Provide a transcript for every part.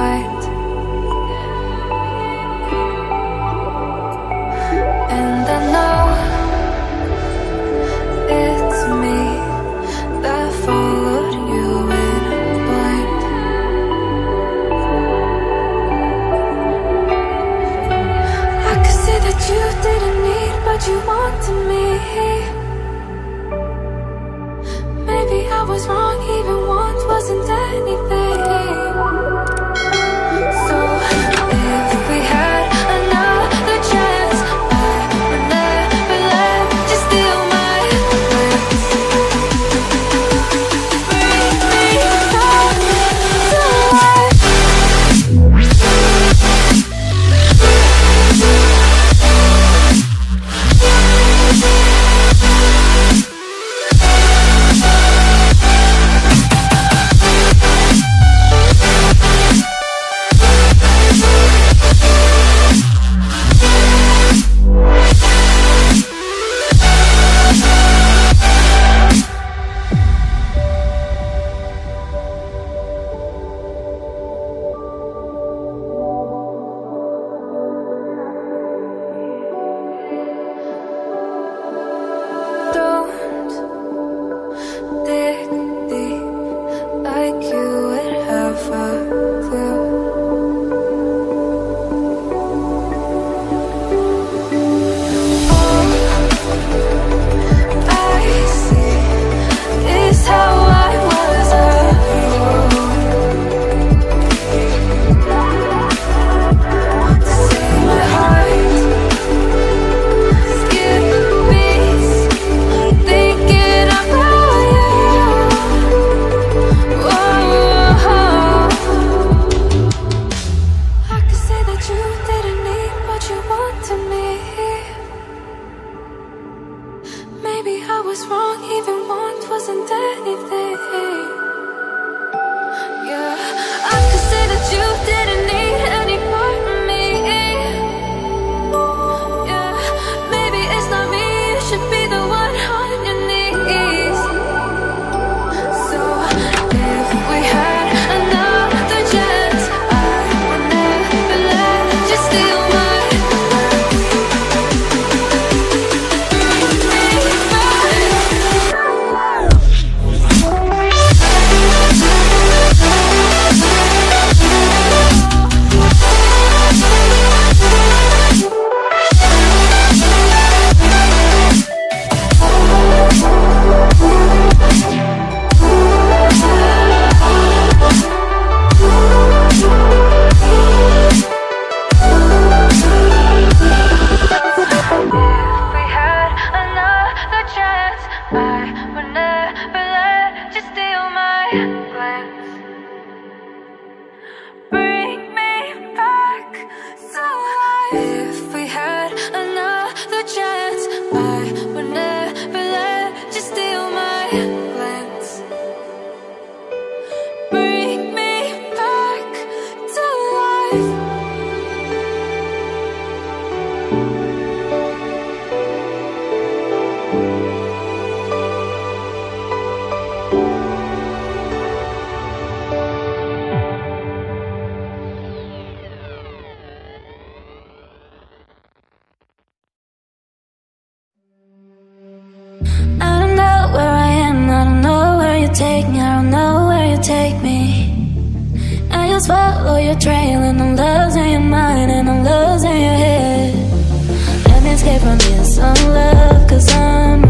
heart. And I know If we had another chance, I would never let you steal my glance. Bring me back to life. take me, I don't know where you take me. I just follow your trail, and I'm losing your mind, and I'm losing your head. Let me escape from this on love, cause I'm.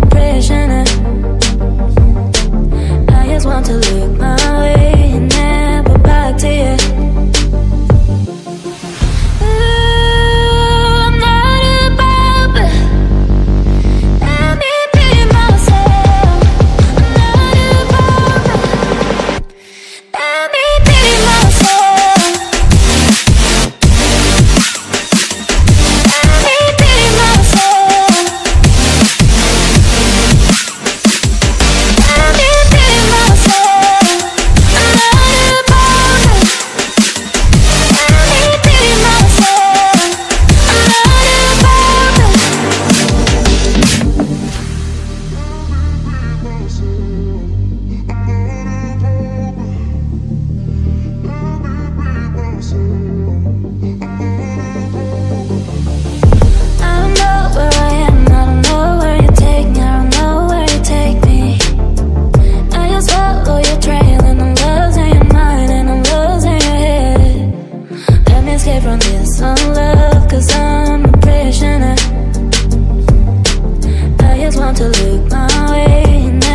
escape from this unlove Cause I'm a prisoner I just want to look my way now.